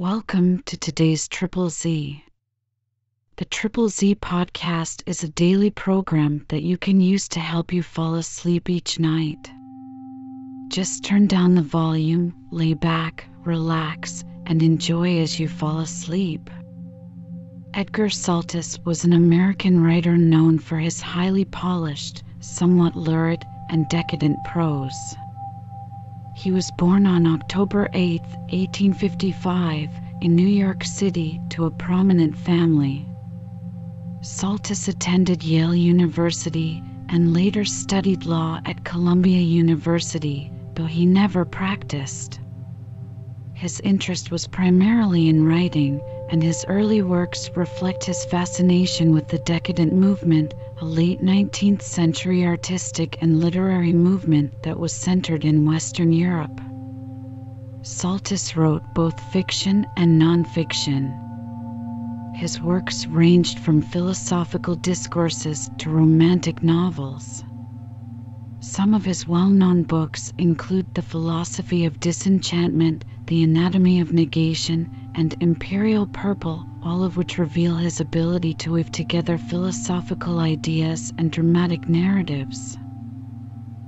Welcome to today's Triple Z. The Triple Z podcast is a daily program that you can use to help you fall asleep each night. Just turn down the volume, lay back, relax, and enjoy as you fall asleep. Edgar Saltus was an American writer known for his highly polished, somewhat lurid, and decadent prose. He was born on October 8, 1855, in New York City to a prominent family. Saltus attended Yale University and later studied law at Columbia University, though he never practiced. His interest was primarily in writing, and his early works reflect his fascination with the decadent movement, a late 19th century artistic and literary movement that was centered in Western Europe. Saltus wrote both fiction and nonfiction. His works ranged from philosophical discourses to romantic novels. Some of his well known books include The Philosophy of Disenchantment, The Anatomy of Negation, and Imperial Purple, all of which reveal his ability to weave together philosophical ideas and dramatic narratives.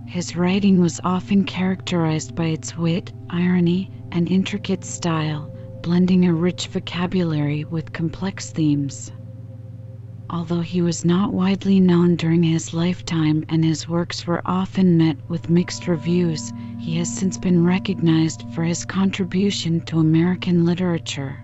His writing was often characterized by its wit, irony, and intricate style, blending a rich vocabulary with complex themes. Although he was not widely known during his lifetime and his works were often met with mixed reviews, he has since been recognized for his contribution to American literature.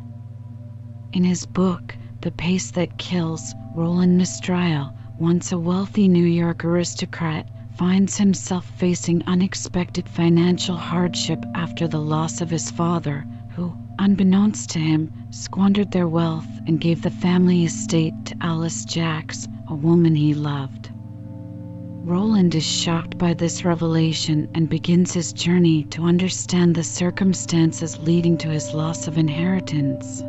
In his book, The Pace That Kills, Roland Mistrial, once a wealthy New York aristocrat, finds himself facing unexpected financial hardship after the loss of his father, unbeknownst to him, squandered their wealth and gave the family estate to Alice Jacks, a woman he loved. Roland is shocked by this revelation and begins his journey to understand the circumstances leading to his loss of inheritance.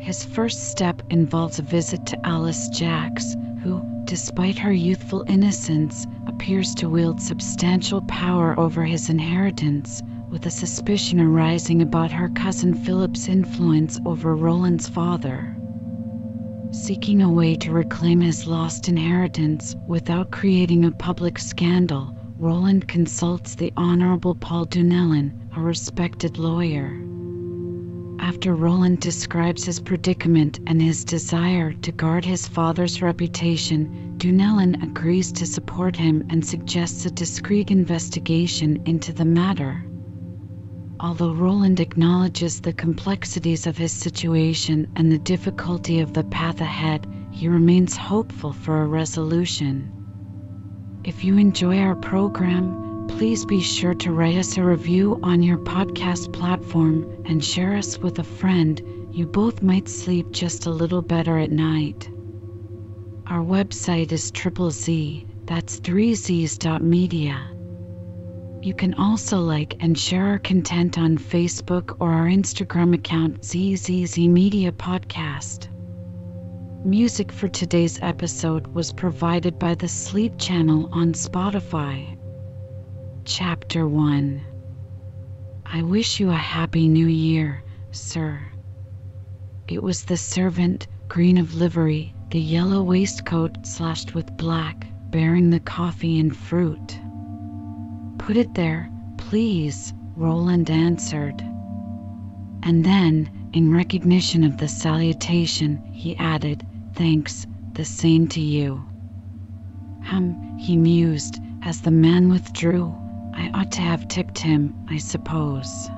His first step involves a visit to Alice Jacks, who, despite her youthful innocence, appears to wield substantial power over his inheritance, with a suspicion arising about her cousin Philip's influence over Roland's father. Seeking a way to reclaim his lost inheritance without creating a public scandal, Roland consults the Honorable Paul Dunellen, a respected lawyer. After Roland describes his predicament and his desire to guard his father's reputation, Dunellen agrees to support him and suggests a discreet investigation into the matter. Although Roland acknowledges the complexities of his situation and the difficulty of the path ahead, he remains hopeful for a resolution. If you enjoy our program, please be sure to write us a review on your podcast platform and share us with a friend. You both might sleep just a little better at night. Our website is triple Z, that's 3z's.media. You can also like and share our content on Facebook or our Instagram account ZZZ Media Podcast. Music for today's episode was provided by the Sleep Channel on Spotify. Chapter 1 I wish you a happy new year, sir. It was the servant, green of livery, the yellow waistcoat slashed with black, bearing the coffee and fruit. Put it there, please, Roland answered. And then, in recognition of the salutation, he added, Thanks, the same to you. Hum, he mused, as the man withdrew. I ought to have tipped him, I suppose.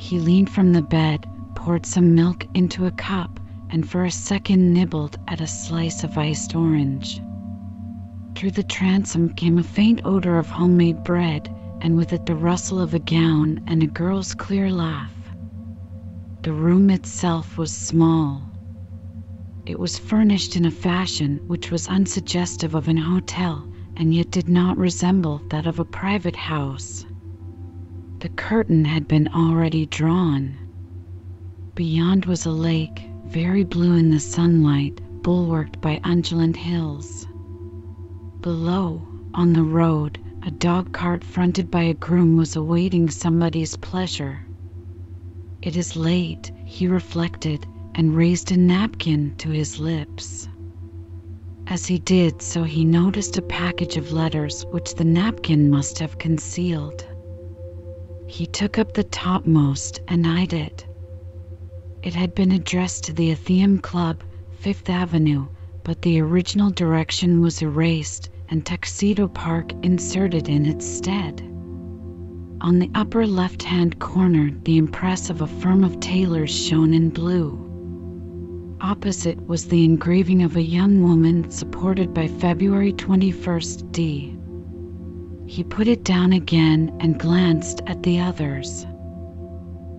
He leaned from the bed, poured some milk into a cup, and for a second nibbled at a slice of iced orange. Through the transom came a faint odor of homemade bread, and with it the rustle of a gown and a girl's clear laugh. The room itself was small. It was furnished in a fashion which was unsuggestive of an hotel and yet did not resemble that of a private house. The curtain had been already drawn. Beyond was a lake, very blue in the sunlight, bulwarked by undulant hills. Below, on the road, a dog cart fronted by a groom was awaiting somebody's pleasure. It is late, he reflected, and raised a napkin to his lips. As he did so, he noticed a package of letters which the napkin must have concealed. He took up the topmost and eyed it. It had been addressed to the Athenaeum Club, Fifth Avenue, but the original direction was erased and Tuxedo Park inserted in its stead. On the upper left hand corner, the impress of a firm of tailors shone in blue. Opposite was the engraving of a young woman supported by February 21st D. He put it down again and glanced at the others.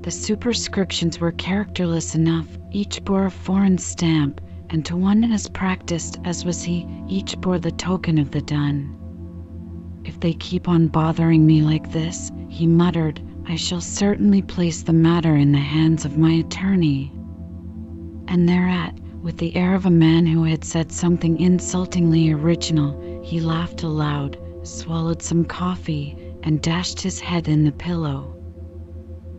The superscriptions were characterless enough, each bore a foreign stamp, and to one as practiced as was he, each bore the token of the dun. If they keep on bothering me like this, he muttered, I shall certainly place the matter in the hands of my attorney. And thereat, with the air of a man who had said something insultingly original, he laughed aloud, swallowed some coffee, and dashed his head in the pillow.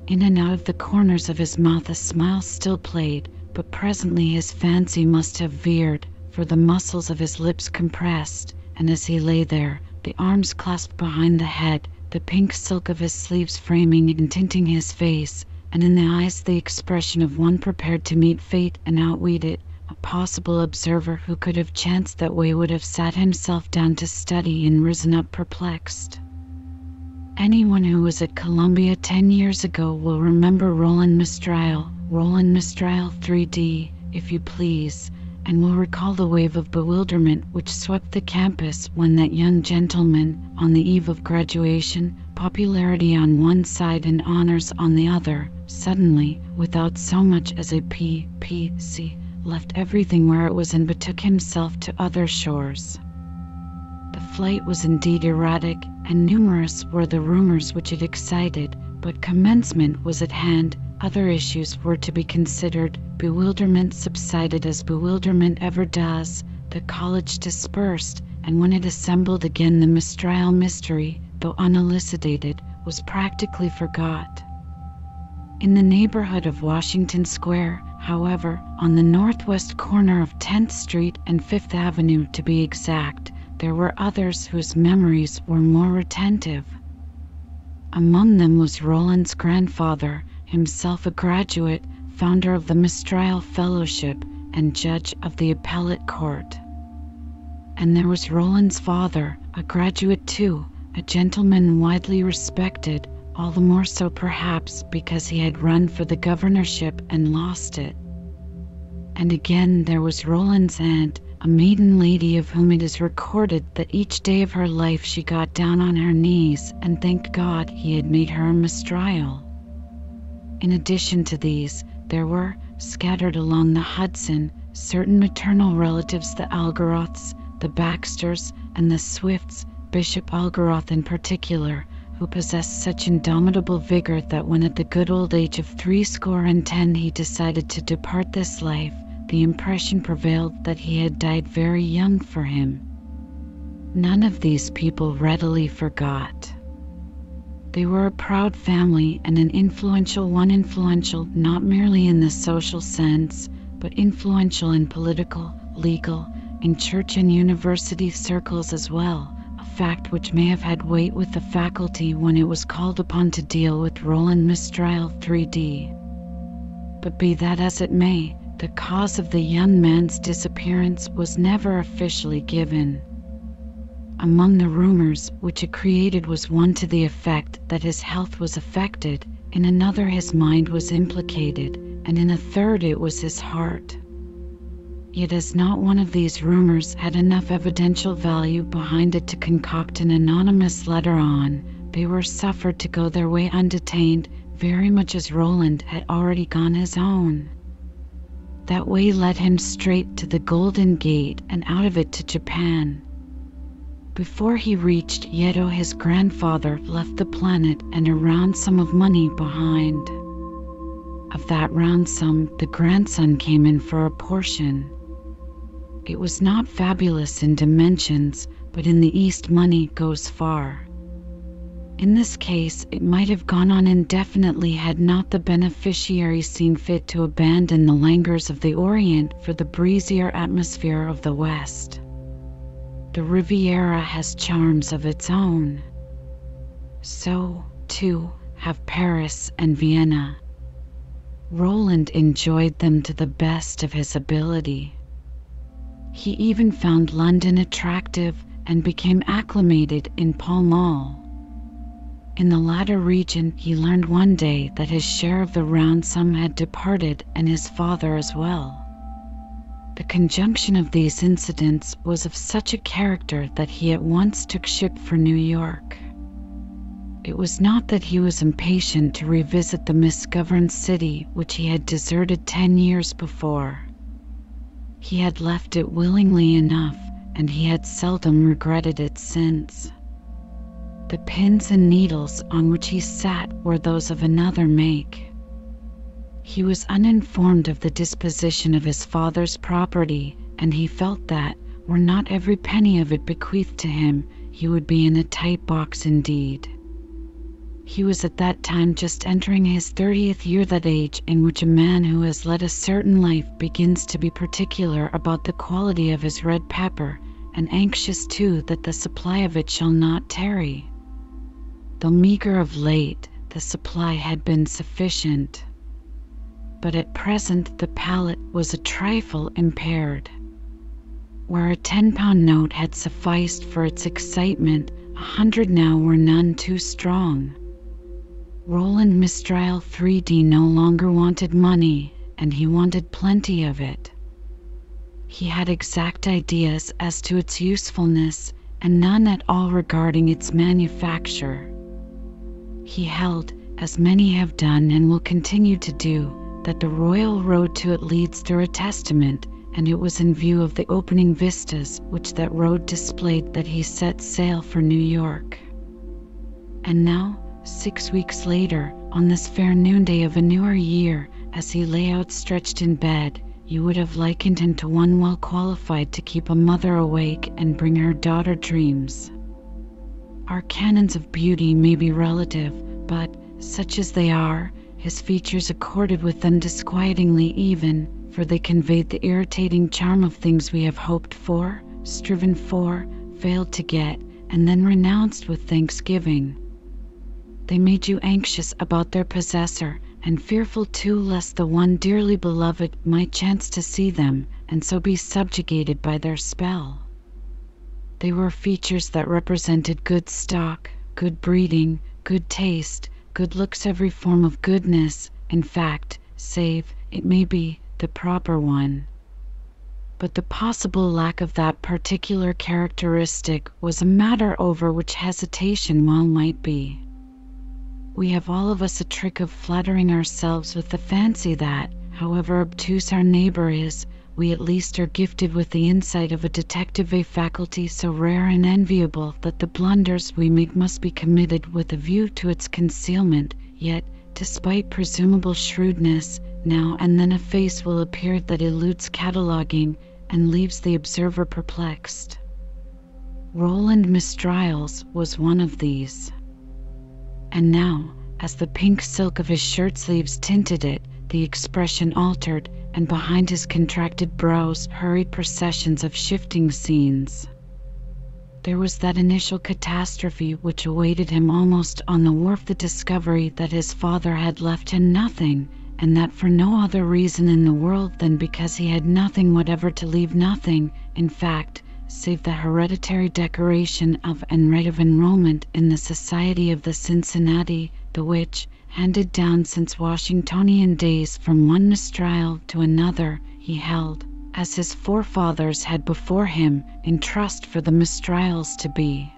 In and out of the corners of his mouth a smile still played, but presently his fancy must have veered, for the muscles of his lips compressed, and as he lay there, the arms clasped behind the head, the pink silk of his sleeves framing and tinting his face, and in the eyes the expression of one prepared to meet fate and outweed it. A possible observer who could have chanced that way would have sat himself down to study and risen up perplexed. Anyone who was at Columbia ten years ago will remember Roland Mistrial, Roland Mistrial 3D, if you please, and will recall the wave of bewilderment which swept the campus when that young gentleman, on the eve of graduation, popularity on one side and honors on the other, suddenly, without so much as a P. P. C., left everything where it was and betook himself to other shores. The flight was indeed erratic, and numerous were the rumors which it excited, but commencement was at hand, other issues were to be considered, bewilderment subsided as bewilderment ever does, the college dispersed, and when it assembled again the Mistrial mystery, though unelucidated, was practically forgot. In the neighborhood of Washington Square, however, on the northwest corner of 10th Street and Fifth Avenue to be exact, there were others whose memories were more retentive. Among them was Roland's grandfather, himself a graduate, founder of the Mistrial Fellowship, and judge of the appellate court. And there was Roland's father, a graduate too, a gentleman widely respected, all the more so perhaps because he had run for the governorship and lost it. And again there was Roland's aunt, a maiden lady of whom it is recorded that each day of her life she got down on her knees and thanked God he had made her a Mistrial. In addition to these, there were, scattered along the Hudson, certain maternal relatives the Algaroths, the Baxters, and the Swifts, Bishop Algaroth in particular, who possessed such indomitable vigor that when at the good old age of threescore and ten he decided to depart this life, the impression prevailed that he had died very young for him. None of these people readily forgot. They were a proud family and an influential one, influential not merely in the social sense, but influential in political, legal, in church and university circles as well, a fact which may have had weight with the faculty when it was called upon to deal with Roland Mistrial 3D. But be that as it may, the cause of the young man's disappearance was never officially given. Among the rumors which it created was one to the effect that his health was affected, in another his mind was implicated, and in a third it was his heart. Yet as not one of these rumors had enough evidential value behind it to concoct an anonymous letter on, they were suffered to go their way undetained, very much as Roland had already gone his own. That way led him straight to the Golden Gate and out of it to Japan. Before he reached Yedo, his grandfather left the planet and a round sum of money behind. Of that round sum, the grandson came in for a portion. It was not fabulous in dimensions, but in the East money goes far. In this case, it might have gone on indefinitely had not the beneficiary seen fit to abandon the languors of the Orient for the breezier atmosphere of the West. The Riviera has charms of its own. So, too, have Paris and Vienna. Roland enjoyed them to the best of his ability. He even found London attractive and became acclimated in Pall Mall. In the latter region, he learned one day that his share of the round sum had departed and his father as well. The conjunction of these incidents was of such a character that he at once took ship for New York. It was not that he was impatient to revisit the misgoverned city which he had deserted ten years before. He had left it willingly enough, and he had seldom regretted it since. The pins and needles on which he sat were those of another make. He was uninformed of the disposition of his father's property, and he felt that, were not every penny of it bequeathed to him, he would be in a tight box indeed. He was at that time just entering his thirtieth year, that age in which a man who has led a certain life begins to be particular about the quality of his red pepper, and anxious too that the supply of it shall not tarry. Though meagre of late, the supply had been sufficient. But at present the palate was a trifle impaired. Where a ten pound note had sufficed for its excitement, a hundred now were none too strong. Roland Mistral 3D no longer wanted money, and he wanted plenty of it. He had exact ideas as to its usefulness, and none at all regarding its manufacture. He held, as many have done and will continue to do, that the royal road to it leads through a testament, and it was in view of the opening vistas which that road displayed that he set sail for New York. And now, six weeks later, on this fair noonday of a newer year, as he lay outstretched in bed, you would have likened him to one well qualified to keep a mother awake and bring her daughter dreams. Our canons of beauty may be relative, but, such as they are, his features accorded with them disquietingly even, for they conveyed the irritating charm of things we have hoped for, striven for, failed to get, and then renounced with thanksgiving. They made you anxious about their possessor, and fearful too lest the one dearly beloved might chance to see them, and so be subjugated by their spell. They were features that represented good stock, good breeding, good taste, good looks, every form of goodness, in fact, save, it may be, the proper one. But the possible lack of that particular characteristic was a matter over which hesitation well might be. We have all of us a trick of flattering ourselves with the fancy that, however obtuse our neighbor is, we at least are gifted with the insight of a detective, a faculty so rare and enviable that the blunders we make must be committed with a view to its concealment. Yet, despite presumable shrewdness, now and then a face will appear that eludes cataloguing and leaves the observer perplexed. Roland Mistrials was one of these. And now, as the pink silk of his shirt sleeves tinted it, the expression altered, and behind his contracted brows hurried processions of shifting scenes. There was that initial catastrophe which awaited him almost on the wharf the discovery that his father had left him nothing, and that for no other reason in the world than because he had nothing whatever to leave nothing, in fact, save the hereditary decoration of and right of enrollment in the Society of the Cincinnati, the which, handed down since Washingtonian days from one Mistrial to another, he held, as his forefathers had before him, in trust for the Mistrials to be.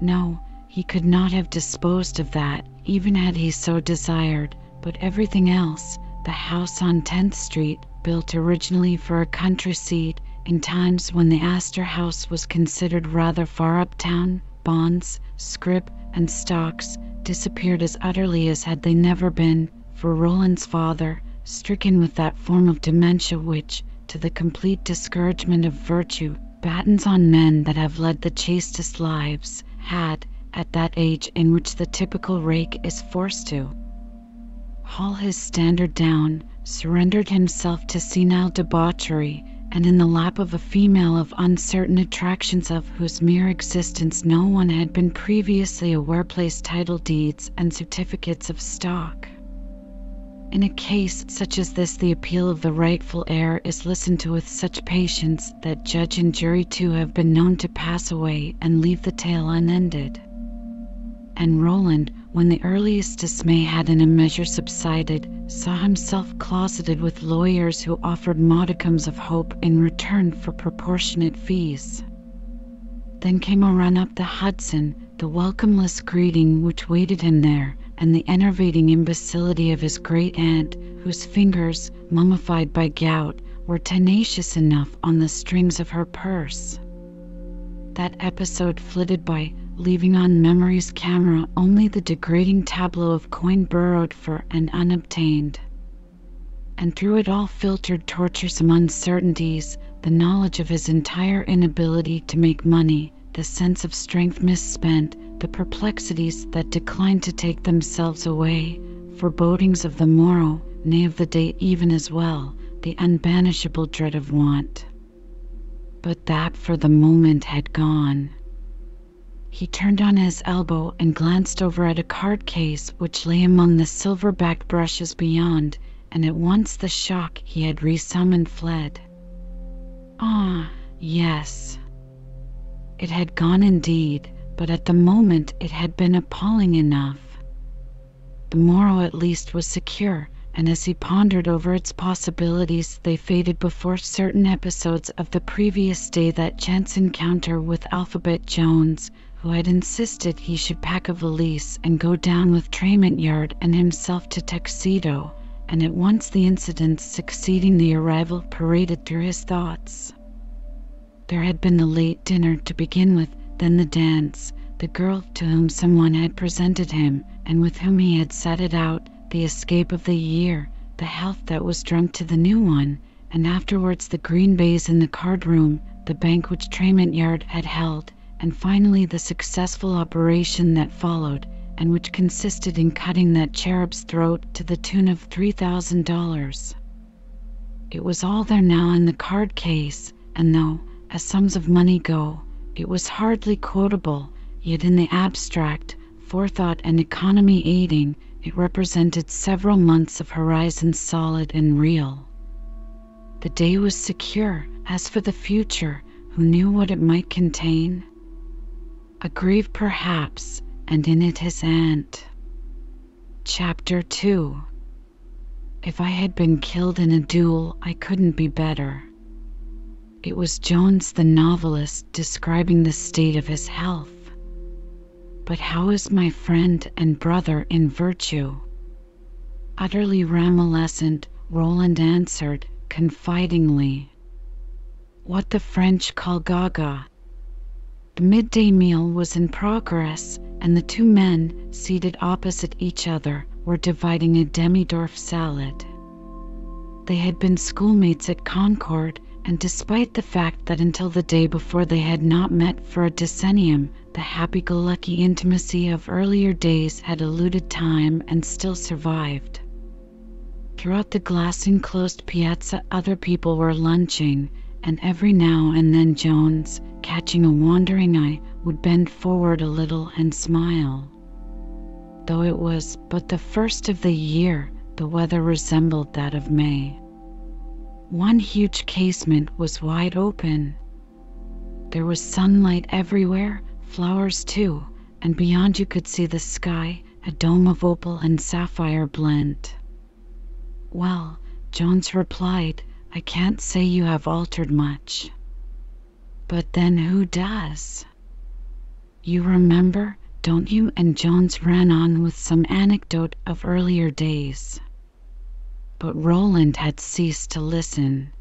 No, he could not have disposed of that, even had he so desired, but everything else, the house on 10th Street, built originally for a country seat, in times when the Astor House was considered rather far uptown, bonds, scrip, and stocks, disappeared as utterly as had they never been, for Roland's father, stricken with that form of dementia which, to the complete discouragement of virtue, battens on men that have led the chastest lives, had, at that age in which the typical rake is forced to haul his standard down, surrendered himself to senile debauchery, and in the lap of a female of uncertain attractions of whose mere existence no one had been previously aware placed title deeds and certificates of stock. In a case such as this, the appeal of the rightful heir is listened to with such patience that judge and jury too have been known to pass away and leave the tale unended. And Roland, when the earliest dismay had in a measure subsided, saw himself closeted with lawyers who offered modicums of hope in return for proportionate fees. Then came a run up the Hudson, the welcomeless greeting which waited him there, and the enervating imbecility of his great aunt, whose fingers, mummified by gout, were tenacious enough on the strings of her purse. That episode flitted by, leaving on memory's camera only the degrading tableau of coin burrowed for and unobtained. And through it all filtered torturesome uncertainties, the knowledge of his entire inability to make money, the sense of strength misspent, the perplexities that declined to take themselves away, forebodings of the morrow, nay, of the day even as well, the unbanishable dread of want. But that for the moment had gone. He turned on his elbow and glanced over at a card case which lay among the silver backed brushes beyond, and at once the shock he had resummoned fled. Ah, yes. It had gone indeed, but at the moment it had been appalling enough. The morrow at least was secure, and as he pondered over its possibilities, they faded before certain episodes of the previous day that chance encounter with Alphabet Jones, who had insisted he should pack a valise and go down with Tremont Yard and himself to Tuxedo, and at once the incidents succeeding the arrival paraded through his thoughts. There had been the late dinner to begin with, then the dance, the girl to whom someone had presented him, and with whom he had set it out, the escape of the year, the health that was drunk to the new one, and afterwards the green baize in the card room, the bank which Tremont Yard had held, and finally the successful operation that followed, and which consisted in cutting that cherub's throat to the tune of three thousand dollars. It was all there now in the card case, and though, as sums of money go, it was hardly quotable, yet in the abstract, forethought and economy aiding, it represented several months of horizon solid and real. The day was secure. As for the future, who knew what it might contain? A grave, perhaps, and in it his aunt. Chapter 2 If I had been killed in a duel, I couldn't be better. It was Jones the novelist describing the state of his health. But how is my friend and brother in virtue? Utterly ramolescent, Roland answered confidingly. What the French call gaga. The midday meal was in progress, and the two men, seated opposite each other, were dividing a demi-dorf salad. They had been schoolmates at Concord, and despite the fact that until the day before they had not met for a decennium, the happy-go-lucky intimacy of earlier days had eluded time and still survived. Throughout the glass-enclosed piazza other people were lunching, and every now and then Jones, catching a wandering eye, would bend forward a little and smile. Though it was but the first of the year, the weather resembled that of May. One huge casement was wide open. There was sunlight everywhere, flowers too, and beyond you could see the sky, a dome of opal and sapphire blent. Well, Jones replied, I can't say you have altered much. But then who does? You remember, don't you? And Jones ran on with some anecdote of earlier days. But Roland had ceased to listen.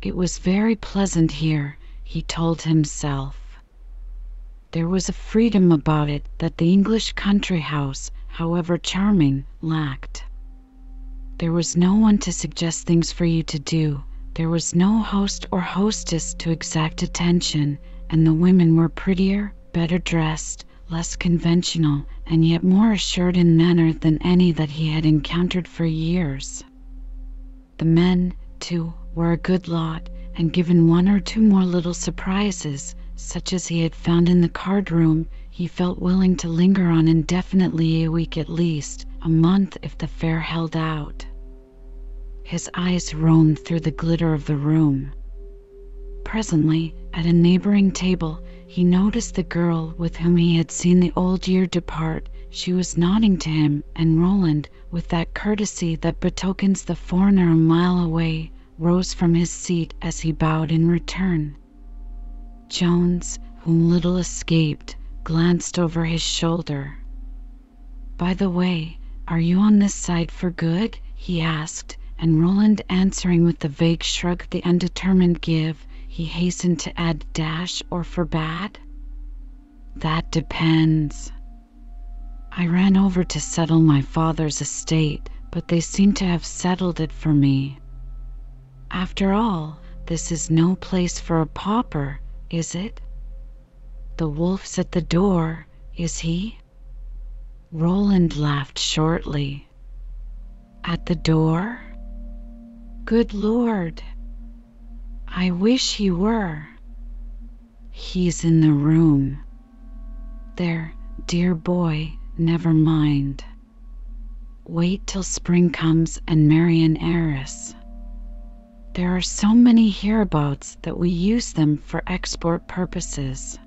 It was very pleasant here, he told himself. There was a freedom about it that the English country house, however charming, lacked. There was no one to suggest things for you to do, there was no host or hostess to exact attention, and the women were prettier, better dressed, less conventional, and yet more assured in manner than any that he had encountered for years. The men, too, were a good lot, and given one or two more little surprises, such as he had found in the card room, he felt willing to linger on indefinitely a week at least, a month if the fare held out. His eyes roamed through the glitter of the room. Presently, at a neighboring table, he noticed the girl with whom he had seen the old year depart. She was nodding to him, and Roland, with that courtesy that betokens the foreigner a mile away, rose from his seat as he bowed in return. Jones, whom little escaped, glanced over his shoulder. "By the way, are you on this side for good?" he asked, and Roland answering with the vague shrug the undetermined give, he hastened to add dash or for bad? "That depends. I ran over to settle my father's estate, but they seem to have settled it for me. After all, this is no place for a pauper, is it? The wolf's at the door, is he?" Roland laughed shortly. "At the door? Good Lord! I wish he were. He's in the room. There, dear boy, never mind. Wait till spring comes and marry an heiress. There are so many hereabouts that we use them for export purposes.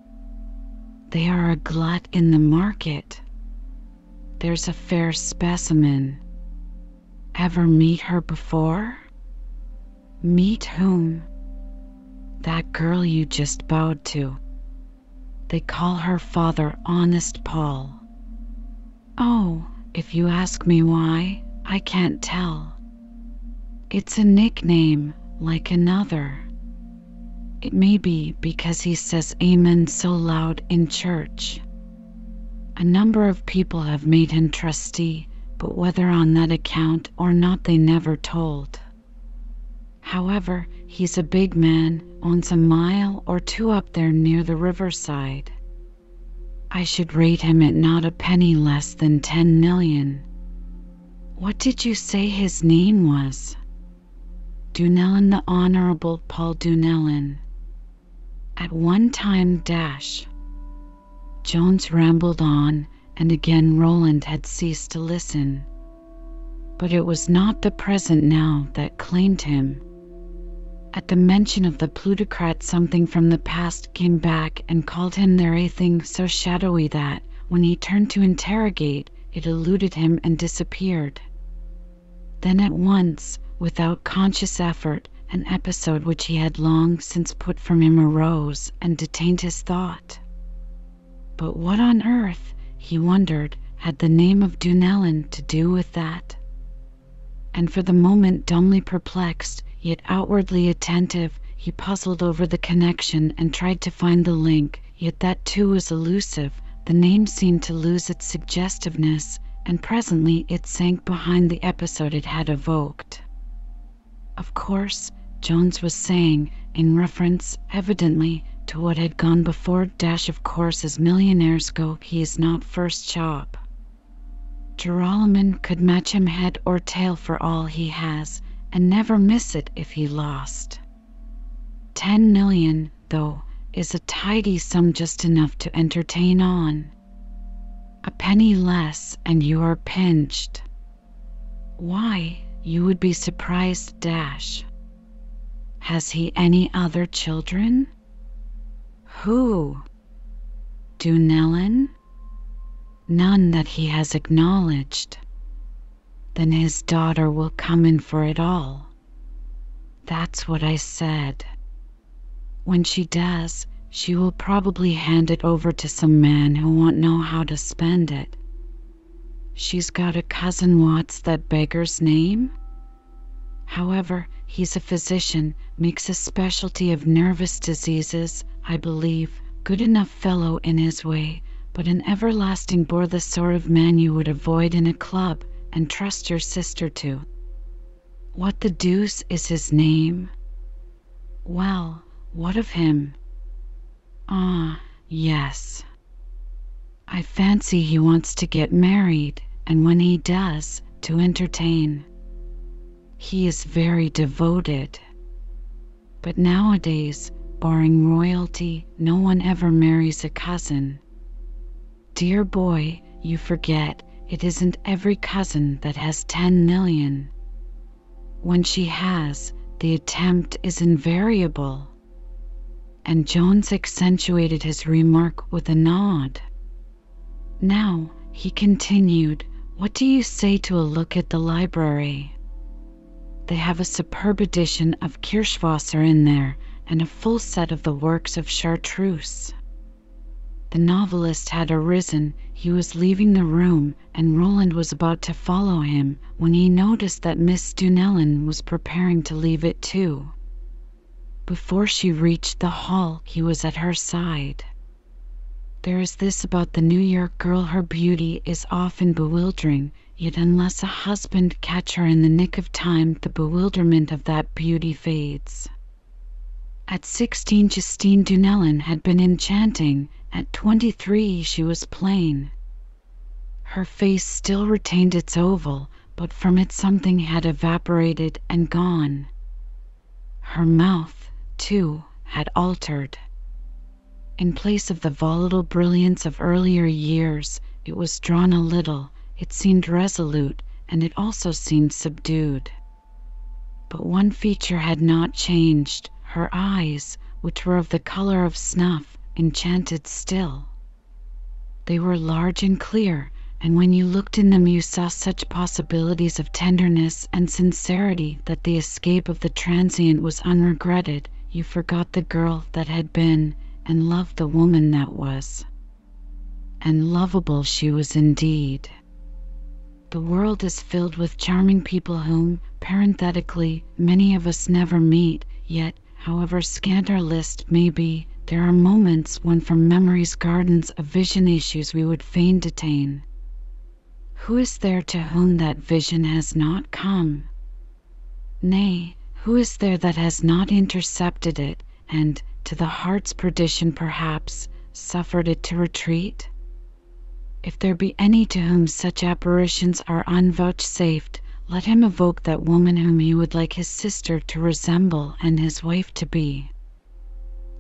They are a glut in the market. There's a fair specimen. Ever meet her before? Meet whom? That girl you just bowed to. They call her father Honest Paul. Oh, if you ask me why, I can't tell. It's a nickname, like another. It may be because he says Amen so loud in church. A number of people have made him trustee, but whether on that account or not they never told. However, he's a big man, owns a mile or two up there near the riverside. I should rate him at not a penny less than ten million. What did you say his name was? Dunellen, the Honorable Paul Dunellen. At one time dash. Jones rambled on, and again Roland had ceased to listen. But it was not the present now that claimed him. At the mention of the plutocrat something from the past came back and called him there a thing so shadowy that, when he turned to interrogate, it eluded him and disappeared. Then at once Without conscious effort, an episode which he had long since put from him arose and detained his thought. But what on earth, he wondered, had the name of Dunellen to do with that? And for the moment dumbly perplexed, yet outwardly attentive, he puzzled over the connection and tried to find the link, yet that too was elusive. The name seemed to lose its suggestiveness, and presently it sank behind the episode it had evoked. Of course, Jones was saying, in reference, evidently, to what had gone before dash of course as millionaires go he is not first chop. Joralemon could match him head or tail for all he has, and never miss it if he lost. Ten million, though, is a tidy sum just enough to entertain on. A penny less, and you are pinched. Why, you would be surprised, Dash. Has he any other children? Who? Dunellen? None that he has acknowledged. Then his daughter will come in for it all. That's what I said. When she does, she will probably hand it over to some man who won't know how to spend it. She's got a cousin what's that beggar's name? However, he's a physician, makes a specialty of nervous diseases, I believe, good enough fellow in his way, but an everlasting bore the sort of man you would avoid in a club and trust your sister to. What the deuce is his name? Well, what of him? Ah, yes. I fancy he wants to get married, and when he does, to entertain. He is very devoted. But nowadays, barring royalty, no one ever marries a cousin. Dear boy, you forget it isn't every cousin that has 10 million. When she has, the attempt is invariable. And Jones accentuated his remark with a nod. Now, he continued, what do you say to a look at the library? They have a superb edition of Kirschwasser in there and a full set of the works of Chartreuse. The novelist had arisen, he was leaving the room, and Roland was about to follow him when he noticed that Miss Dunellen was preparing to leave it too. Before she reached the hall, he was at her side. There is this about the New York girl her beauty is often bewildering, yet unless a husband catch her in the nick of time the bewilderment of that beauty fades. At sixteen Justine Dunellen had been enchanting, at twenty three she was plain. Her face still retained its oval, but from it something had evaporated and gone. Her mouth, too, had altered. In place of the volatile brilliance of earlier years, it was drawn a little, it seemed resolute, and it also seemed subdued. But one feature had not changed her eyes, which were of the color of snuff, enchanted still. They were large and clear, and when you looked in them you saw such possibilities of tenderness and sincerity that the escape of the transient was unregretted. You forgot the girl that had been, and loved the woman that was. And lovable she was indeed. The world is filled with charming people whom, parenthetically, many of us never meet, yet, however scant our list may be, there are moments when from memory's gardens a vision issues we would fain detain. Who is there to whom that vision has not come? Nay, who is there that has not intercepted it, and, to the heart's perdition perhaps, suffered it to retreat? If there be any to whom such apparitions are unvouchsafed, let him evoke that woman whom he would like his sister to resemble and his wife to be.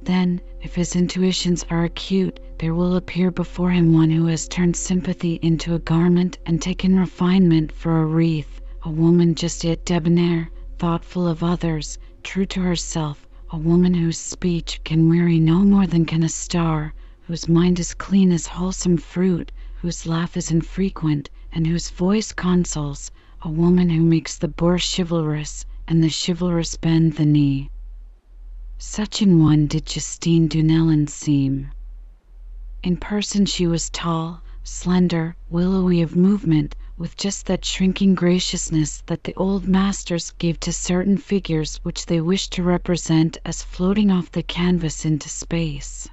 Then, if his intuitions are acute, there will appear before him one who has turned sympathy into a garment and taken refinement for a wreath, a woman just yet debonair, thoughtful of others, true to herself, a woman whose speech can weary no more than can a star, whose mind is clean as wholesome fruit, whose laugh is infrequent, and whose voice consoles, a woman who makes the boor chivalrous and the chivalrous bend the knee. Such an one did Justine Dunellen seem. In person she was tall, slender, willowy of movement, with just that shrinking graciousness that the old masters gave to certain figures which they wished to represent as floating off the canvas into space.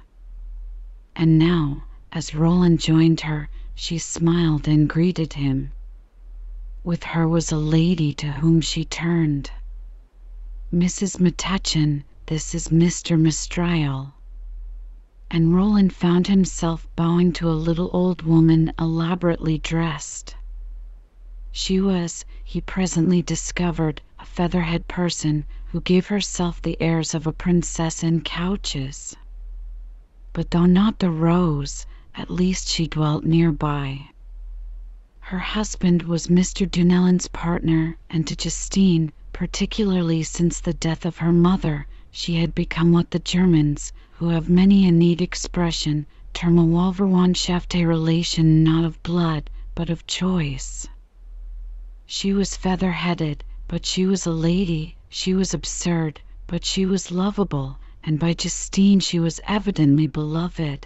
And now, as Roland joined her, she smiled and greeted him. With her was a lady to whom she turned. Mrs. Metuchen, this is Mr. Mistrial and Roland found himself bowing to a little old woman elaborately dressed. She was, he presently discovered, a featherhead person who gave herself the airs of a princess in couches. But though not the rose, at least she dwelt near by. Her husband was Mr. Dunellen's partner, and to Justine, particularly since the death of her mother, she had become what the Germans, who have many a neat expression, term a Wahlverwandtschaft, relation not of blood, but of choice. She was feather headed, but she was a lady; she was absurd, but she was lovable, and by Justine she was evidently beloved.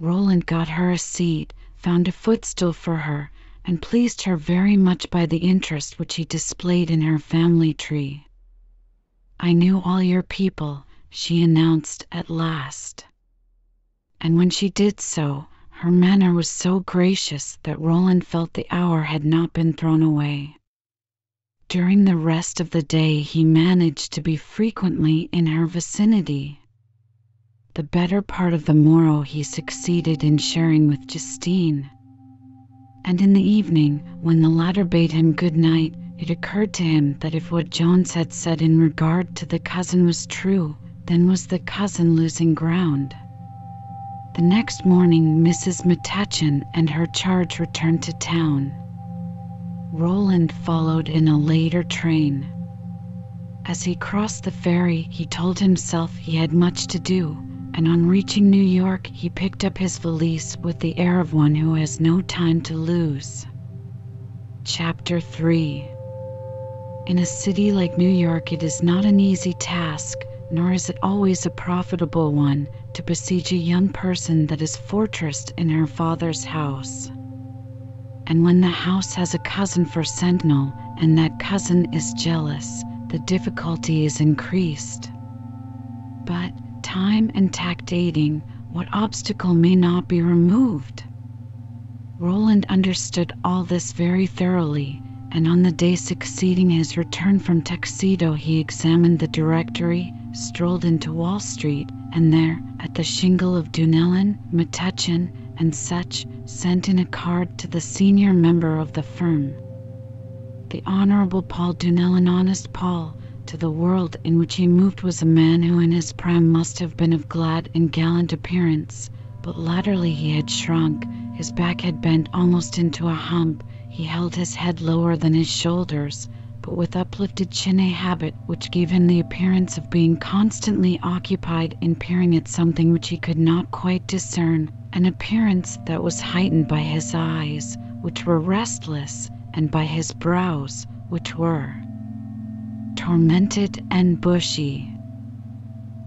Roland got her a seat, found a footstool for her, and pleased her very much by the interest which he displayed in her family tree. "I knew all your people," she announced at last. And when she did so, her manner was so gracious that Roland felt the hour had not been thrown away. During the rest of the day he managed to be frequently in her vicinity. The better part of the morrow he succeeded in sharing with Justine. And in the evening, when the latter bade him good night, it occurred to him that if what Jones had said in regard to the cousin was true, then was the cousin losing ground. The next morning, Mrs. Metuchen and her charge returned to town. Roland followed in a later train. As he crossed the ferry, he told himself he had much to do, and on reaching New York, he picked up his valise with the air of one who has no time to lose. Chapter 3 In a city like New York, it is not an easy task, nor is it always a profitable one, to besiege a young person that is fortressed in her father's house. And when the house has a cousin for sentinel, and that cousin is jealous, the difficulty is increased. But time and tact aiding, what obstacle may not be removed? Roland understood all this very thoroughly, and on the day succeeding his return from Tuxedo, he examined the directory, strolled into Wall Street, and there, at the shingle of Dunellen, Metuchen, and such, sent in a card to the senior member of the firm. The Honorable Paul Dunellen, honest Paul, to the world in which he moved, was a man who in his prime must have been of glad and gallant appearance, but latterly he had shrunk, his back had bent almost into a hump, he held his head lower than his shoulders, but with uplifted chin, a habit which gave him the appearance of being constantly occupied in peering at something which he could not quite discern, an appearance that was heightened by his eyes, which were restless, and by his brows, which were tormented and bushy.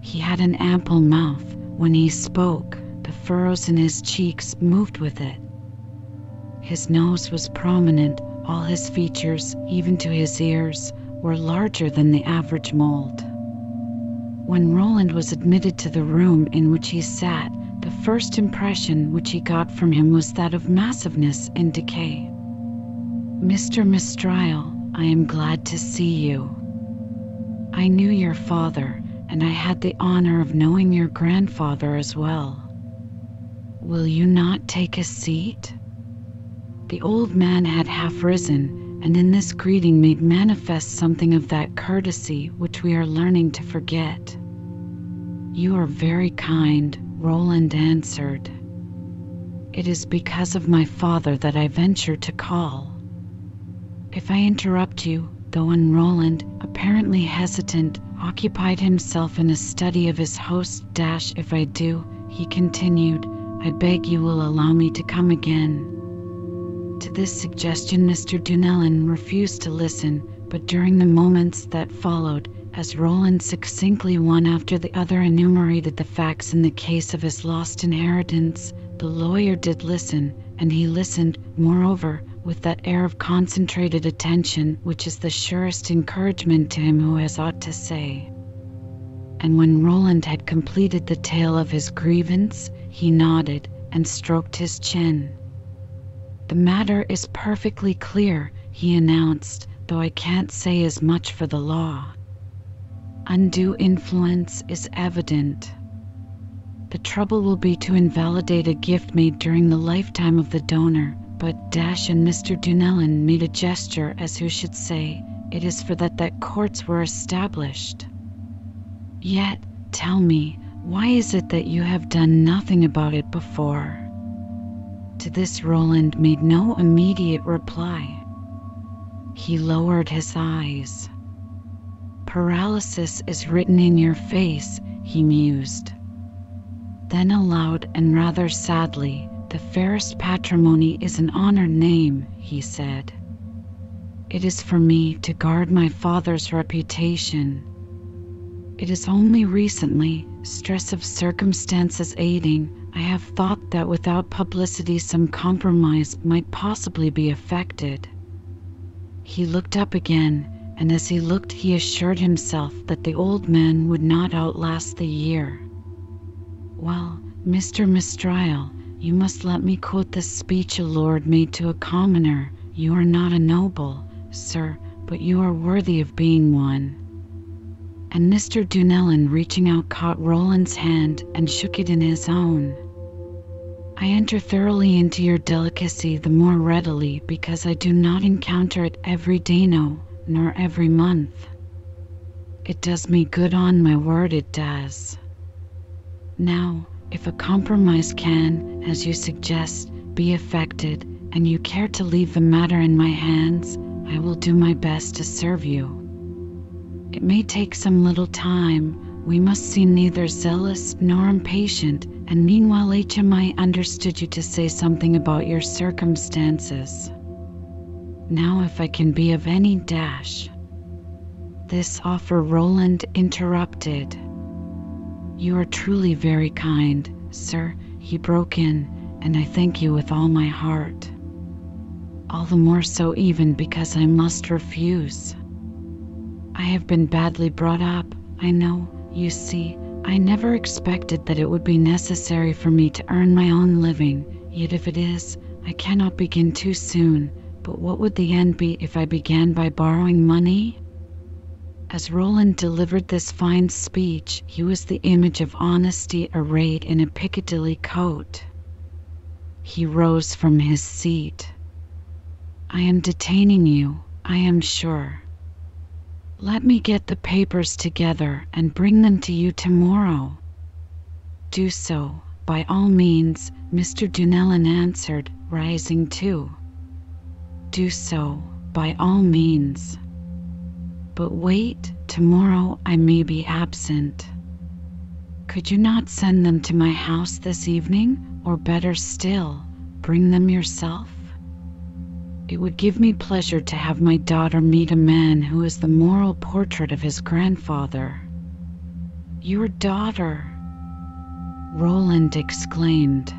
He had an ample mouth. When he spoke, the furrows in his cheeks moved with it. His nose was prominent, all his features, even to his ears, were larger than the average mold. When Roland was admitted to the room in which he sat, the first impression which he got from him was that of massiveness and decay. Mr. Mistrial, I am glad to see you. I knew your father, and I had the honor of knowing your grandfather as well. Will you not take a seat? The old man had half risen, and in this greeting made manifest something of that courtesy which we are learning to forget. You are very kind, Roland answered. It is because of my father that I venture to call. If I interrupt you, though when Roland, apparently hesitant, occupied himself in a study of his host, dash if I do, he continued, I beg you will allow me to come again. To this suggestion, Mr. Dunellen refused to listen, but during the moments that followed, as Roland succinctly one after the other enumerated the facts in the case of his lost inheritance, the lawyer did listen, and he listened, moreover, with that air of concentrated attention which is the surest encouragement to him who has aught to say. And when Roland had completed the tale of his grievance, he nodded and stroked his chin. The matter is perfectly clear, he announced, though I can't say as much for the law. Undue influence is evident. The trouble will be to invalidate a gift made during the lifetime of the donor, but Dash and Mr. Dunellen made a gesture as who should say, It is for that that courts were established. Yet, tell me, why is it that you have done nothing about it before? To this Roland made no immediate reply. He lowered his eyes. Paralysis is written in your face, he mused. Then aloud and rather sadly, the fairest patrimony is an honored name, he said. It is for me to guard my father's reputation. It is only recently, stress of circumstances aiding, I have thought that without publicity some compromise might possibly be effected. He looked up again, and as he looked, he assured himself that the old man would not outlast the year. Well, Mr. Mistrial, you must let me quote this speech a lord made to a commoner. You are not a noble, sir, but you are worthy of being one. and Mr. Dunellen, reaching out, caught Roland's hand and shook it in his own. I enter thoroughly into your delicacy the more readily because I do not encounter it every day, no, nor every month. It does me good on my word, it does. Now, if a compromise can, as you suggest, be effected, and you care to leave the matter in my hands, I will do my best to serve you. It may take some little time. We must seem neither zealous nor impatient, and meanwhile HMI understood you to say something about your circumstances. Now, if I can be of any dash. This offer Roland interrupted. You are truly very kind, sir, he broke in, and I thank you with all my heart. All the more so, even because I must refuse. I have been badly brought up, I know, you see. I never expected that it would be necessary for me to earn my own living, yet if it is, I cannot begin too soon. But what would the end be if I began by borrowing money? As Roland delivered this fine speech, he was the image of honesty arrayed in a Piccadilly coat. He rose from his seat. I am detaining you, I am sure. Let me get the papers together and bring them to you tomorrow. Do so, by all means, Mr. Dunellen answered, rising too. Do so, by all means. But wait, tomorrow I may be absent. Could you not send them to my house this evening, or better still, bring them yourself? It would give me pleasure to have my daughter meet a man who is the moral portrait of his grandfather. Your daughter! Roland exclaimed.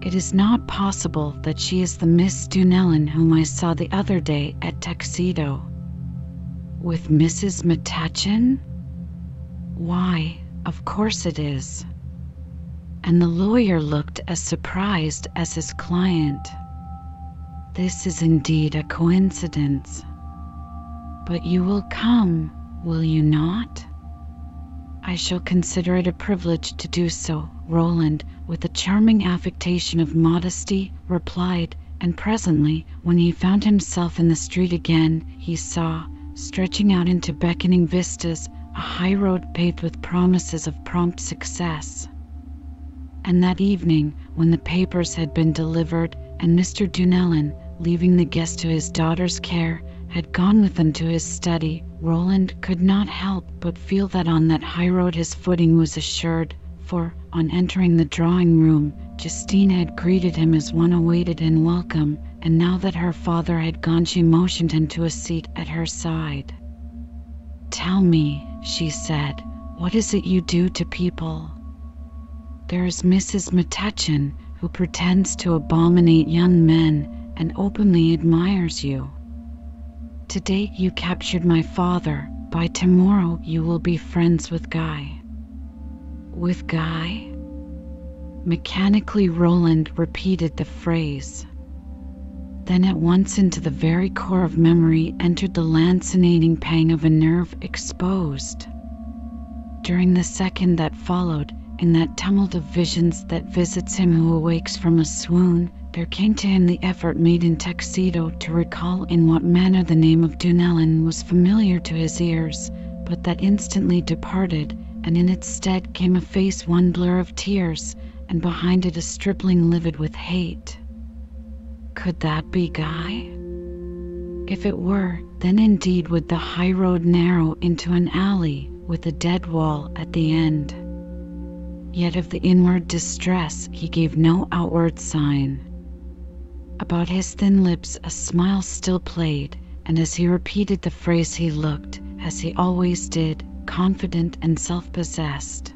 It is not possible that she is the Miss Dunellen whom I saw the other day at Tuxedo. With Mrs. Metuchen? Why, of course it is. And the lawyer looked as surprised as his client. This is indeed a coincidence. But you will come, will you not? I shall consider it a privilege to do so, Roland, with a charming affectation of modesty, replied, and presently, when he found himself in the street again, he saw, stretching out into beckoning vistas, a high road paved with promises of prompt success. And that evening, when the papers had been delivered, and Mr. Dunellen, leaving the guest to his daughter's care, had gone with them to his study, Roland could not help but feel that on that high road his footing was assured, for, on entering the drawing room, Justine had greeted him as one awaited and welcome, and now that her father had gone, she motioned him to a seat at her side. Tell me, she said, what is it you do to people? There is Mrs. Metuchen, who pretends to abominate young men and openly admires you. Today you captured my father. By tomorrow you will be friends with Guy. With Guy? Mechanically, Roland repeated the phrase. Then, at once, into the very core of memory entered the lancinating pang of a nerve exposed. During the second that followed, in that tumult of visions that visits him who awakes from a swoon, there came to him the effort made in Tuxedo to recall in what manner the name of Dunellen was familiar to his ears, but that instantly departed, and in its stead came a face one blur of tears, and behind it a stripling livid with hate. Could that be Guy? If it were, then indeed would the high road narrow into an alley with a dead wall at the end. Yet of the inward distress he gave no outward sign. About his thin lips a smile still played, and as he repeated the phrase he looked, as he always did, confident and self possessed.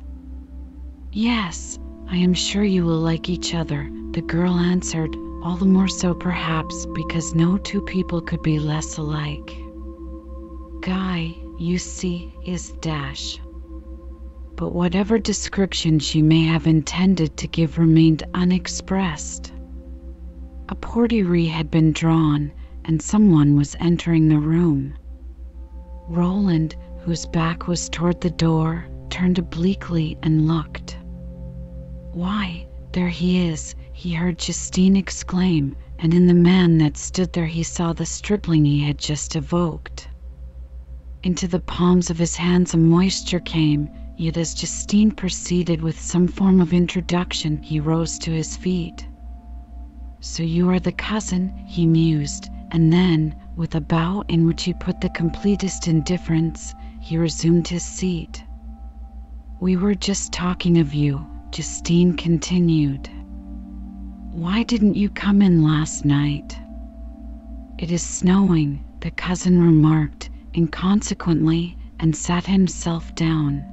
Yes, I am sure you will like each other, the girl answered, all the more so perhaps because no two people could be less alike. Guy, you see, is Dash. But whatever description she may have intended to give remained unexpressed. A portiere had been drawn, and someone was entering the room. Roland, whose back was toward the door, turned obliquely and looked. Why, there he is, he heard Justine exclaim, and in the man that stood there he saw the stripling he had just evoked. Into the palms of his hands a moisture came, yet as Justine proceeded with some form of introduction, he rose to his feet. So you are the cousin, he mused, and then, with a bow in which he put the completest indifference, he resumed his seat. We were just talking of you, Justine continued. Why didn't you come in last night? It is snowing, the cousin remarked inconsequently and sat himself down.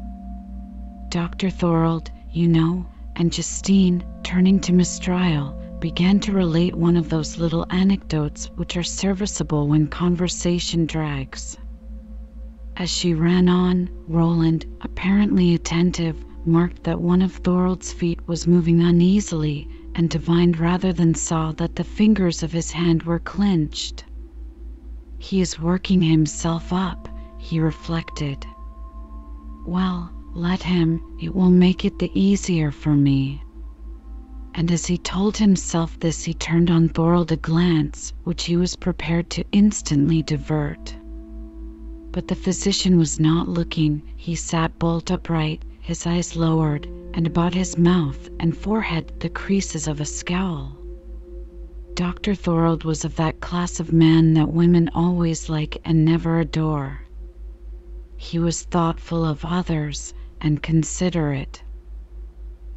Dr. Thorold, you know, and Justine, turning to Mistrial, began to relate one of those little anecdotes which are serviceable when conversation drags. As she ran on, Roland, apparently attentive, marked that one of Thorold's feet was moving uneasily and divined rather than saw that the fingers of his hand were clenched. He is working himself up, he reflected. Well, let him, it will make it the easier for me. And as he told himself this, he turned on Thorold a glance which he was prepared to instantly divert. But the physician was not looking. He sat bolt upright, his eyes lowered, and about his mouth and forehead the creases of a scowl. Dr. Thorold was of that class of man that women always like and never adore. He was thoughtful of others and considerate.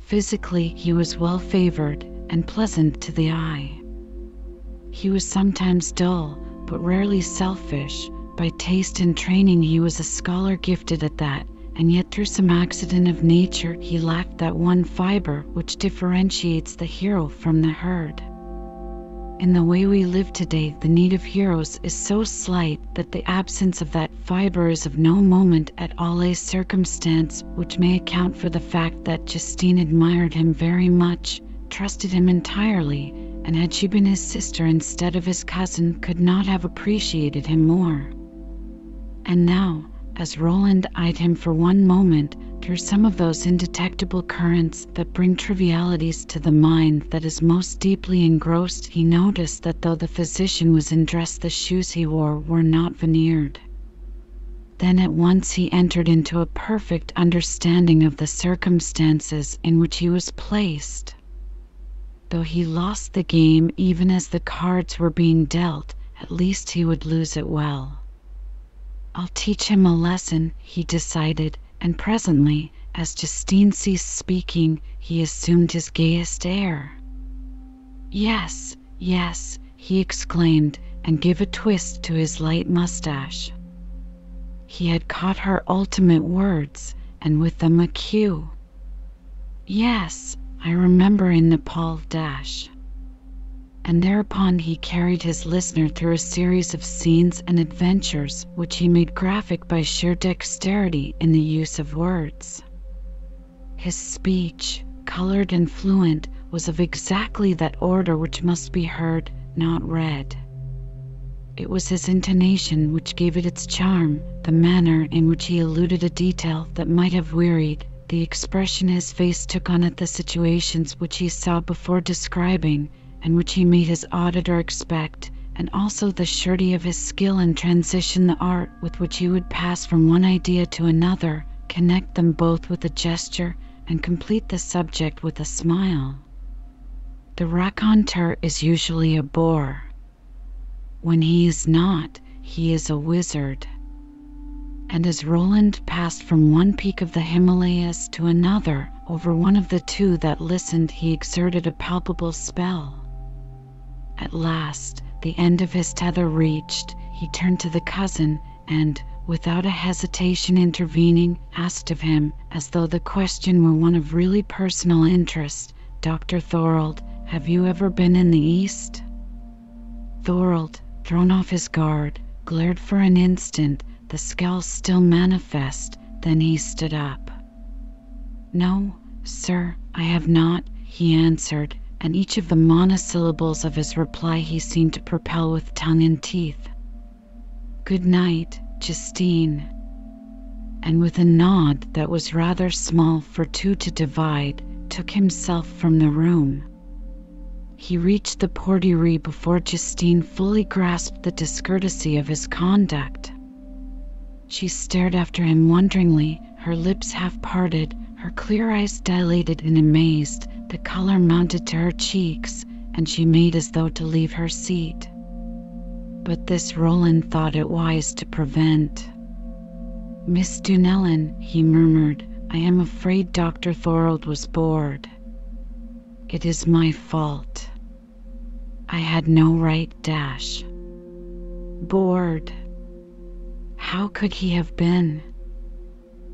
Physically, he was well favored and pleasant to the eye. He was sometimes dull, but rarely selfish. By taste and training, he was a scholar gifted at that, and yet through some accident of nature he lacked that one fiber which differentiates the hero from the herd. In the way we live today, the need of heroes is so slight that the absence of that fiber is of no moment at all a circumstance which may account for the fact that Justine admired him very much, trusted him entirely, and had she been his sister instead of his cousin, could not have appreciated him more. And now, as Roland eyed him for one moment through some of those indetectable currents that bring trivialities to the mind that is most deeply engrossed, he noticed that though the physician was in dress, the shoes he wore were not veneered. Then at once he entered into a perfect understanding of the circumstances in which he was placed. Though he lost the game even as the cards were being dealt, at least he would lose it well. I'll teach him a lesson, he decided, and presently, as Justine ceased speaking, he assumed his gayest air. Yes, yes, he exclaimed, and gave a twist to his light mustache. He had caught her ultimate words, and with them a cue. Yes, I remember in Nepal dash and thereupon he carried his listener through a series of scenes and adventures which he made graphic by sheer dexterity in the use of words. His speech, colored and fluent, was of exactly that order which must be heard, not read. It was his intonation which gave it its charm, the manner in which he eluded a detail that might have wearied, the expression his face took on at the situations which he saw before describing, and which he made his auditor expect, and also the surety of his skill in transition the art with which he would pass from one idea to another, connect them both with a gesture, and complete the subject with a smile. The raconteur is usually a bore. When he is not, he is a wizard. And as Roland passed from one peak of the Himalayas to another, over one of the two that listened, he exerted a palpable spell. At last, the end of his tether reached, he turned to the cousin, and, without a hesitation intervening, asked of him, as though the question were one of really personal interest, Dr. Thorold, have you ever been in the East? Thorold, thrown off his guard, glared for an instant, the scowl still manifest, then he stood up. No, sir, I have not, he answered, and each of the monosyllables of his reply he seemed to propel with tongue and teeth. Good night, Justine. and with a nod that was rather small for two to divide, took himself from the room. He reached the portiere before Justine fully grasped the discourtesy of his conduct. She stared after him wonderingly, her lips half parted, her clear eyes dilated and amazed, the color mounted to her cheeks, and she made as though to leave her seat. But this Roland thought it wise to prevent. Miss Dunellen, he murmured, I am afraid Dr. Thorold was bored. It is my fault. I had no right dash. Bored. How could he have been?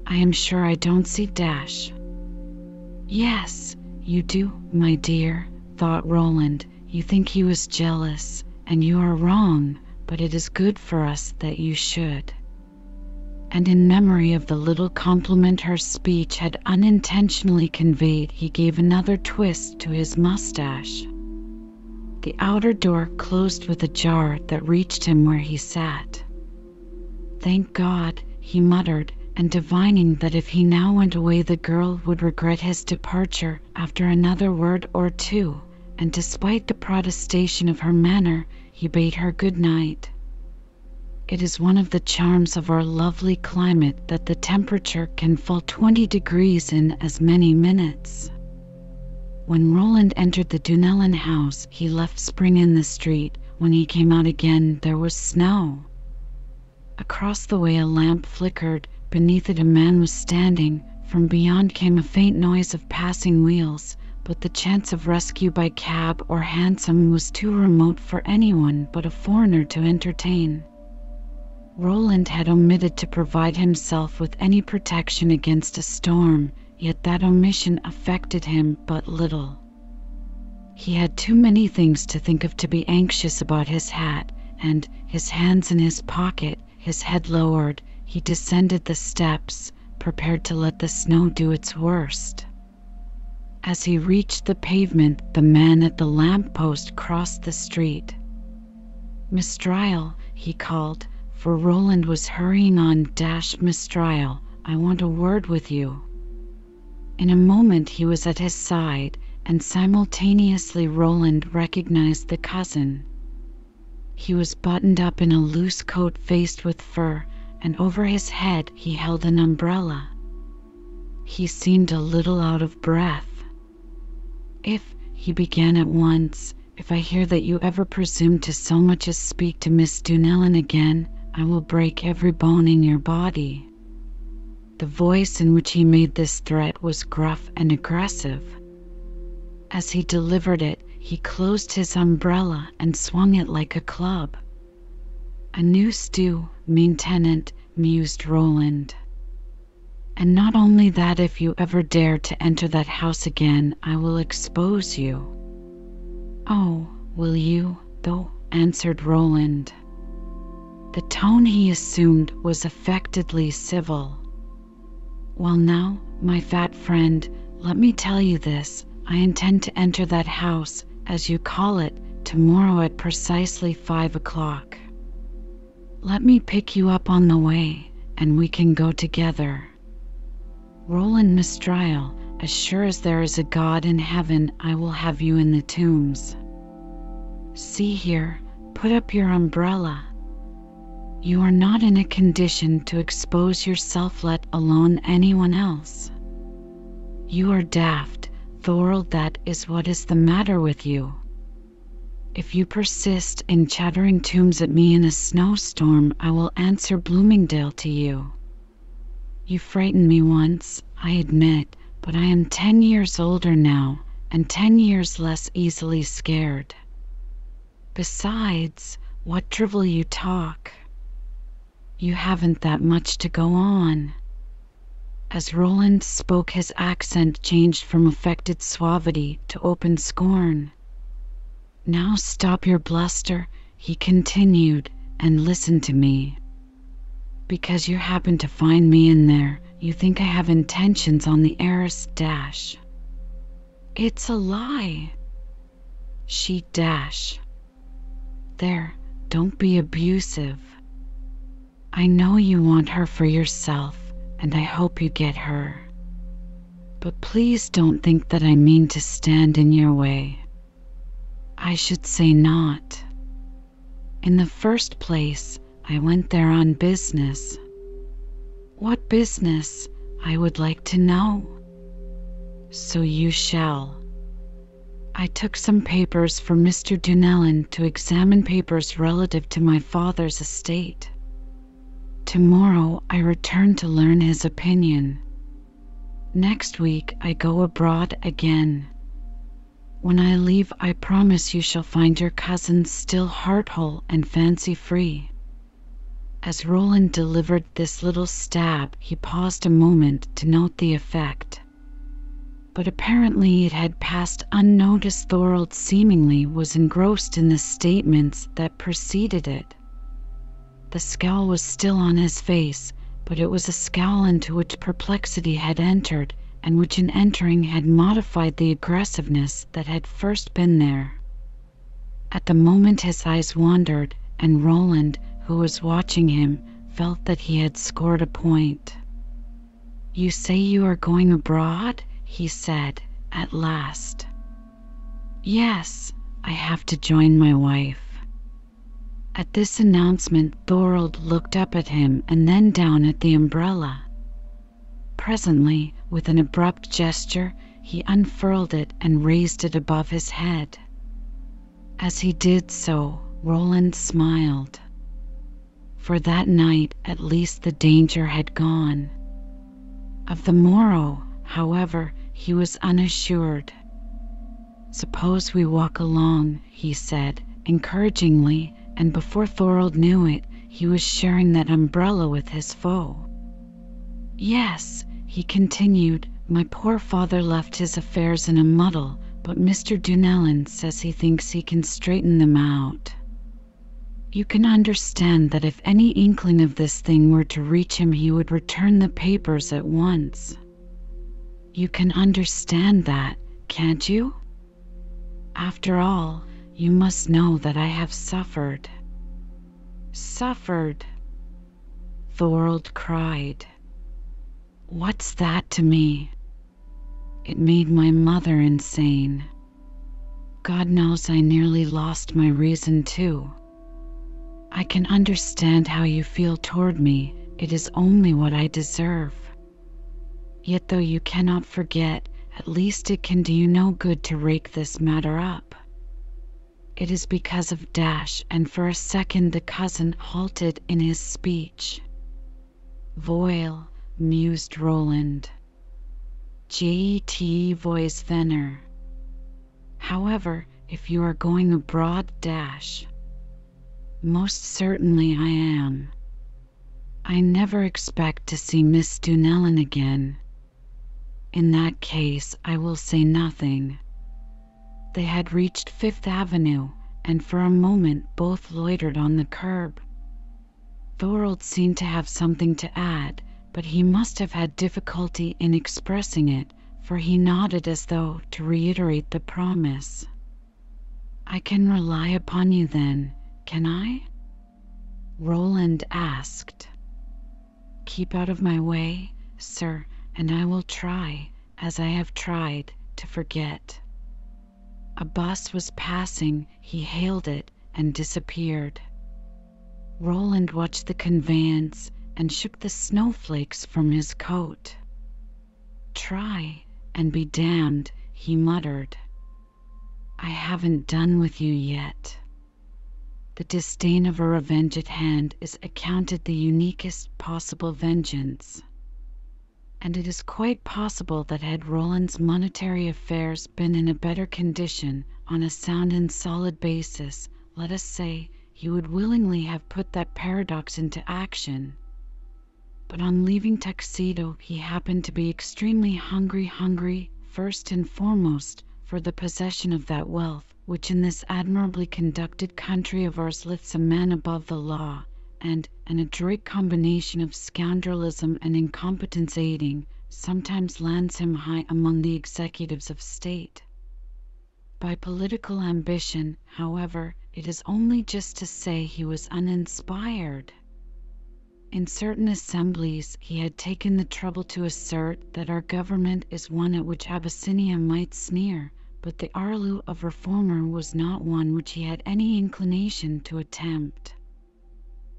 I am sure I don't see dash. Yes, you do, my dear, thought Roland. You think he was jealous, and you are wrong, but it is good for us that you should and in memory of the little compliment her speech had unintentionally conveyed, he gave another twist to his mustache. The outer door closed with a jar that reached him where he sat. Thank God, he muttered, and divining that if he now went away the girl would regret his departure after another word or two, and despite the protestation of her manner, he bade her good night. It is one of the charms of our lovely climate that the temperature can fall 20 degrees in as many minutes. When Roland entered the Dunellen house, he left Spring in the street. When he came out again, there was snow. Across the way, a lamp flickered. Beneath it, a man was standing. From beyond came a faint noise of passing wheels, but the chance of rescue by cab or hansom was too remote for anyone but a foreigner to entertain. Roland had omitted to provide himself with any protection against a storm, yet that omission affected him but little. He had too many things to think of to be anxious about his hat, and, his hands in his pocket, his head lowered, he descended the steps, prepared to let the snow do its worst. As he reached the pavement, the man at the lamp post crossed the street. Dryle, he called, for Roland was hurrying on dash Mistrial, I want a word with you. In a moment he was at his side, and simultaneously Roland recognized the cousin. He was buttoned up in a loose coat faced with fur, and over his head he held an umbrella. He seemed a little out of breath. If, he began at once, if I hear that you ever presume to so much as speak to Miss Dunellen again, I will break every bone in your body. The voice in which he made this threat was gruff and aggressive. As he delivered it, he closed his umbrella and swung it like a club. A new stew, mean tenant, mused Roland. And not only that, if you ever dare to enter that house again, I will expose you. Oh, will you, though? answered Roland. The tone he assumed was affectedly civil. Well, now, my fat friend, let me tell you this. I intend to enter that house, as you call it, tomorrow at precisely five o'clock. Let me pick you up on the way, and we can go together. Roland Mistrial, as sure as there is a God in heaven, I will have you in the tombs. See here, put up your umbrella. You are not in a condition to expose yourself, let alone anyone else. You are daft, Thorold, that is what is the matter with you. If you persist in chattering tombs at me in a snowstorm, I will answer Bloomingdale to you. You frightened me once, I admit, but I am ten years older now, and ten years less easily scared. Besides, what drivel you talk! You haven't that much to go on." As Roland spoke his accent changed from affected suavity to open scorn. "Now stop your bluster," he continued, "and listen to me. Because you happen to find me in there, you think I have intentions on the heiress dash. It's a lie. She dash. There, don't be abusive. I know you want her for yourself, and I hope you get her. But please don't think that I mean to stand in your way. I should say not. In the first place, I went there on business. What business? I would like to know. So you shall. I took some papers for Mr. Dunellen to examine papers relative to my father's estate. Tomorrow I return to learn his opinion. Next week I go abroad again. When I leave, I promise you shall find your cousins still heart whole and fancy free. As Roland delivered this little stab, he paused a moment to note the effect. But apparently it had passed unnoticed. Thorold seemingly was engrossed in the statements that preceded it. The scowl was still on his face, but it was a scowl into which perplexity had entered, and which in entering had modified the aggressiveness that had first been there. At the moment his eyes wandered, and Roland, who was watching him, felt that he had scored a point. You say you are going abroad? he said, at last. Yes, I have to join my wife. At this announcement, Thorold looked up at him and then down at the umbrella. Presently, with an abrupt gesture, he unfurled it and raised it above his head. As he did so, Roland smiled. For that night, at least, the danger had gone. Of the morrow, however, he was unassured. Suppose we walk along, he said, encouragingly and before Thorold knew it, he was sharing that umbrella with his foe. Yes, he continued, my poor father left his affairs in a muddle, but Mr. Dunellen says he thinks he can straighten them out. You can understand that if any inkling of this thing were to reach him, he would return the papers at once. You can understand that, can't you? After all, you must know that I have suffered. Suffered? Thorold cried. What's that to me? It made my mother insane. God knows I nearly lost my reason too. I can understand how you feel toward me, it is only what I deserve. Yet, though you cannot forget, at least it can do you no good to rake this matter up. It is because of Dash, and for a second the cousin halted in his speech. Voile, mused Roland. G.T. voice Venner. However, if you are going abroad, Dash. Most certainly I am. I never expect to see Miss Dunellen again. In that case, I will say nothing. They had reached Fifth Avenue, and for a moment both loitered on the curb. Thorold seemed to have something to add, but he must have had difficulty in expressing it, for he nodded as though to reiterate the promise. I can rely upon you then, can I? Roland asked. Keep out of my way, sir, and I will try, as I have tried, to forget. A bus was passing, he hailed it and disappeared. Roland watched the conveyance and shook the snowflakes from his coat. Try and be damned, he muttered. I haven't done with you yet. The disdain of a revenge at hand is accounted the uniquest possible vengeance and it is quite possible that had Roland's monetary affairs been in a better condition, on a sound and solid basis, let us say, he would willingly have put that paradox into action. But on leaving Tuxedo he happened to be extremely hungry hungry, first and foremost, for the possession of that wealth which in this admirably conducted country of ours lifts a man above the law and an adroit combination of scoundrelism and incompetence aiding sometimes lands him high among the executives of state. By political ambition, however, it is only just to say he was uninspired. In certain assemblies, he had taken the trouble to assert that our government is one at which Abyssinia might sneer, but the Arlu of reformer was not one which he had any inclination to attempt.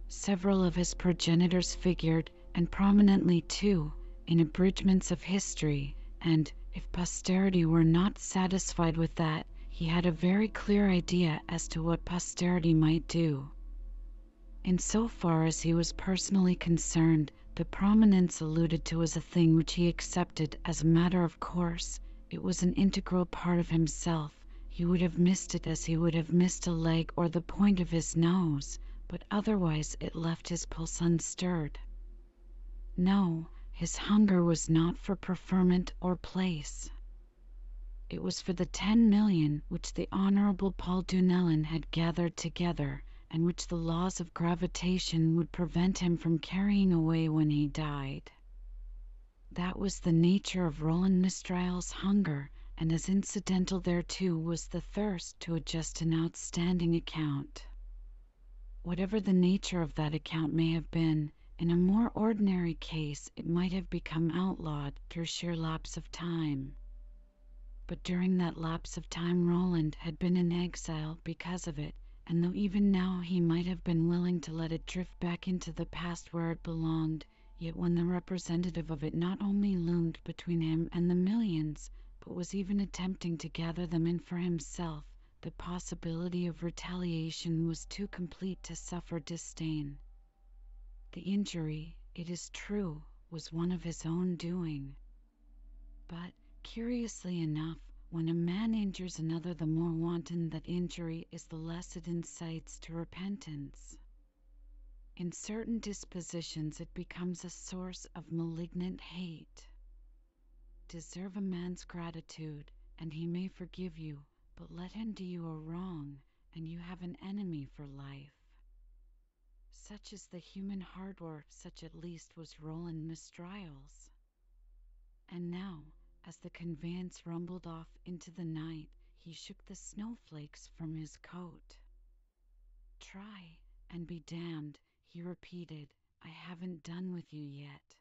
Several of his progenitors figured, and prominently too, in abridgments of history, and, if posterity were not satisfied with that, he had a very clear idea as to what posterity might do. In so far as he was personally concerned, the prominence alluded to was a thing which he accepted as a matter of course. It was an integral part of himself. He would have missed it as he would have missed a leg or the point of his nose, but otherwise it left his pulse unstirred. No, his hunger was not for preferment or place. It was for the ten million which the Honorable Paul Dunellen had gathered together and which the laws of gravitation would prevent him from carrying away when he died. That was the nature of Roland Mistrial's hunger, and as incidental thereto was the thirst to adjust an outstanding account. Whatever the nature of that account may have been, in a more ordinary case it might have become outlawed through sheer lapse of time. But during that lapse of time Roland had been in exile because of it, and though even now he might have been willing to let it drift back into the past where it belonged, yet when the representative of it not only loomed between him and the millions, but was even attempting to gather them in for himself, the possibility of retaliation was too complete to suffer disdain. The injury, it is true, was one of his own doing. But, curiously enough, when a man injures another, the more wanton that injury is, the less it incites to repentance. In certain dispositions it becomes a source of malignant hate. Deserve a man's gratitude, and he may forgive you, but let him do you a wrong, and you have an enemy for life. Such is the human heart, or such at least was Roland Mistrial's. And now, as the conveyance rumbled off into the night, he shook the snowflakes from his coat. "Try, and be damned," he repeated. "I haven't done with you yet."